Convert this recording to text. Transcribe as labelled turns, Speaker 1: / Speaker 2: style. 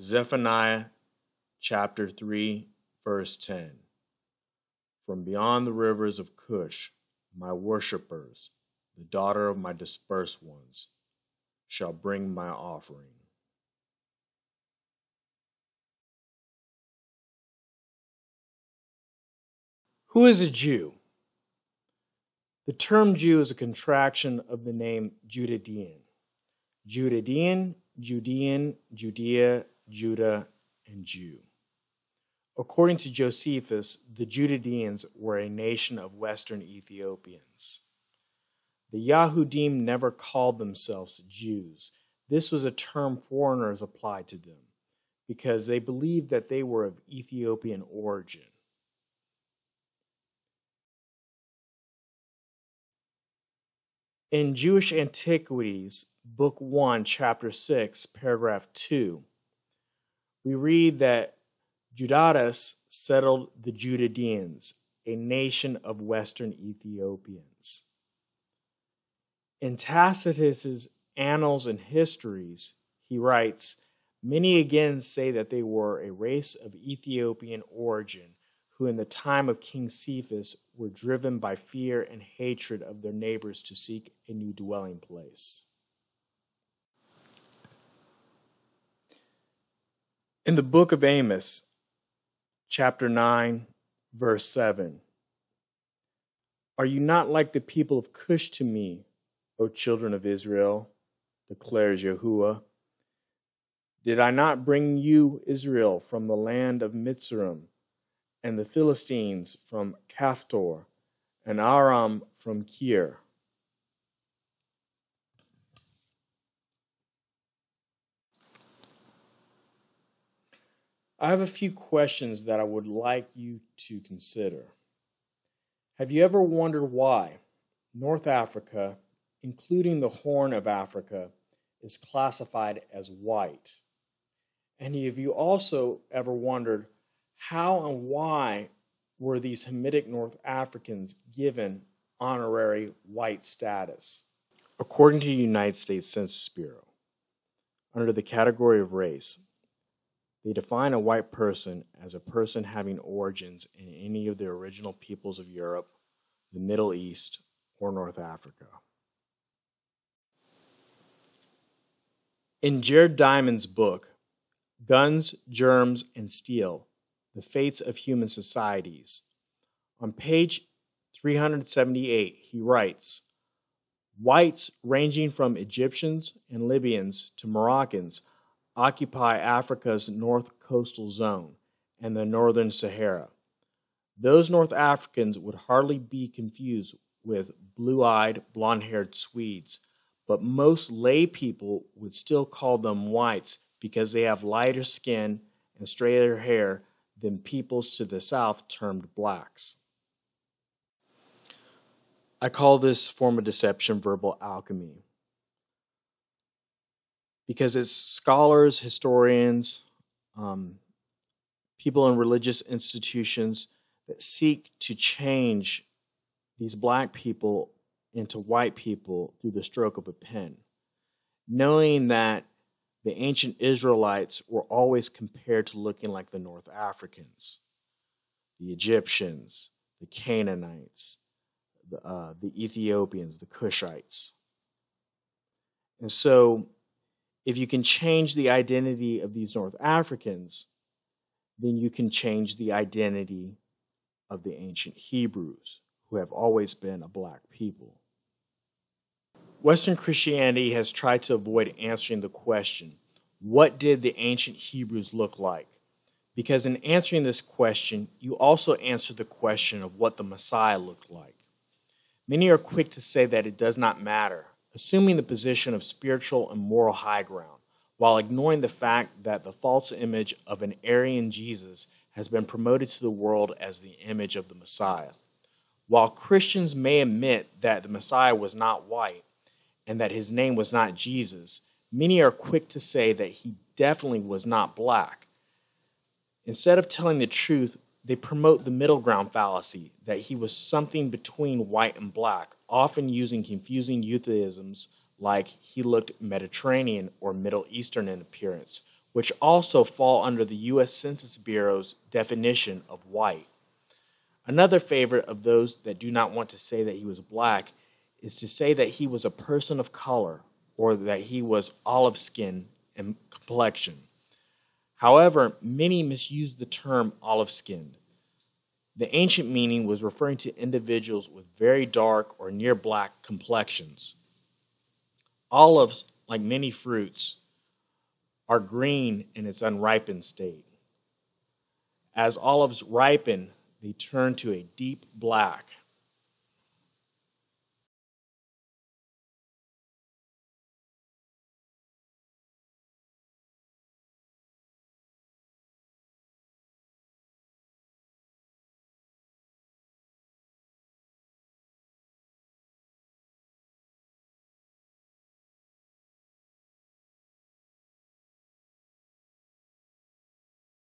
Speaker 1: Zephaniah chapter 3, verse 10. From beyond the rivers of Cush, my worshippers, the daughter of my dispersed ones, shall bring my offering.
Speaker 2: Who is a Jew? The term Jew is a contraction of the name Judean. Judean, Judean, Judea, Judah, and Jew. According to Josephus, the Judeans were a nation of western Ethiopians. The Yahudim never called themselves Jews. This was a term foreigners applied to them because they believed that they were of Ethiopian origin. In Jewish Antiquities, Book 1, Chapter 6, Paragraph 2, we read that Judadas settled the Judadeans, a nation of western Ethiopians. In Tacitus's Annals and Histories, he writes, Many again say that they were a race of Ethiopian origin who in the time of King Cepheus were driven by fear and hatred of their neighbors to seek a new dwelling place. In the book of Amos, chapter 9, verse 7, Are you not like the people of Cush to me, O children of Israel? declares Yahuah. Did I not bring you, Israel, from the land of Mitzrayim? and the Philistines from Caphtor, and Aram from Kir. I have a few questions that I would like you to consider. Have you ever wondered why North Africa, including the Horn of Africa, is classified as white? And have you also ever wondered how and why were these Hamitic North Africans given honorary white status? According to the United States Census Bureau, under the category of race, they define a white person as a person having origins in any of the original peoples of Europe, the Middle East, or North Africa. In Jared Diamond's book, Guns, Germs, and Steel the Fates of Human Societies. On page 378, he writes Whites, ranging from Egyptians and Libyans to Moroccans, occupy Africa's north coastal zone and the northern Sahara. Those North Africans would hardly be confused with blue eyed, blond haired Swedes, but most lay people would still call them whites because they have lighter skin and straighter hair than peoples to the south termed blacks. I call this form of deception verbal alchemy because it's scholars, historians, um, people in religious institutions that seek to change these black people into white people through the stroke of a pen, knowing that the ancient Israelites were always compared to looking like the North Africans, the Egyptians, the Canaanites, the, uh, the Ethiopians, the Cushites. And so, if you can change the identity of these North Africans, then you can change the identity of the ancient Hebrews, who have always been a black people. Western Christianity has tried to avoid answering the question what did the ancient Hebrews look like? Because in answering this question, you also answer the question of what the Messiah looked like. Many are quick to say that it does not matter, assuming the position of spiritual and moral high ground, while ignoring the fact that the false image of an Aryan Jesus has been promoted to the world as the image of the Messiah. While Christians may admit that the Messiah was not white, and that his name was not Jesus, many are quick to say that he definitely was not black. Instead of telling the truth, they promote the middle ground fallacy that he was something between white and black, often using confusing euphemisms like he looked Mediterranean or Middle Eastern in appearance, which also fall under the U.S. Census Bureau's definition of white. Another favorite of those that do not want to say that he was black is to say that he was a person of color or that he was olive skin and complexion. However, many misuse the term olive skinned. The ancient meaning was referring to individuals with very dark or near black complexions. Olives, like many fruits, are green in its unripened state. As olives ripen, they turn to a deep black.